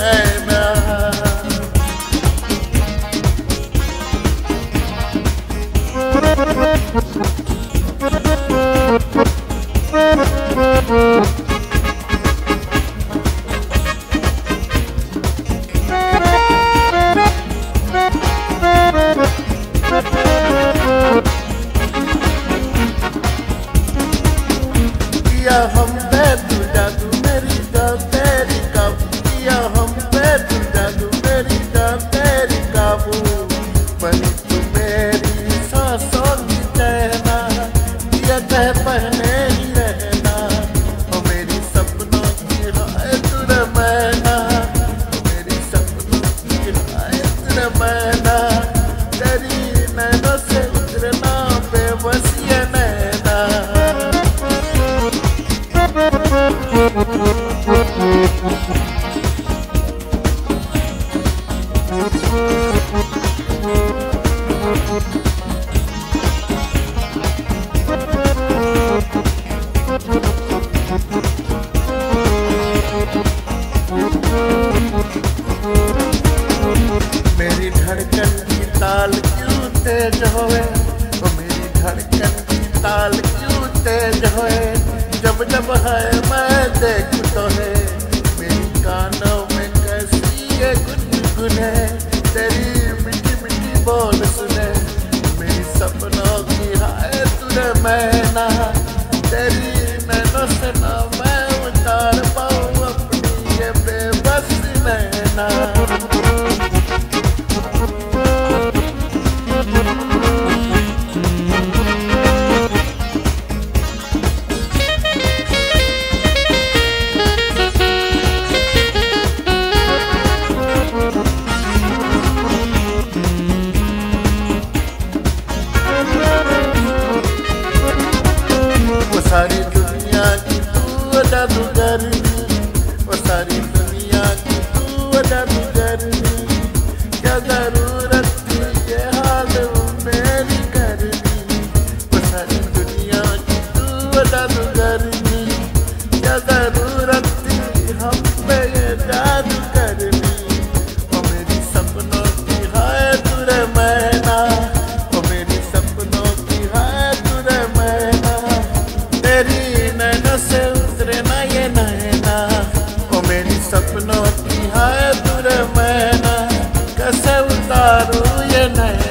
ये तू मेरी सांसों की रहना ओ मेरी सपनों की हाय मेरी सपनों की हाय तुरे मैना तेरी नैनों ये नैना मेरी तेज होए ओ मेरी धड़कन की ताल क्यों तेज होए? जब जब है, मैं देख तो जादूगर और सारी दुनिया की तू जादूगर क्या ज़रूरत थी हाल मेरी करनी? और सारी दुनिया की तू जादूगर क्या ज़रूरत थी हम पे ये जादू करनी? और मेरी सपनों की है तुरे मैना। और मेरी सपनों की है तुरे मैना। तेरी नैन से ta ruye nai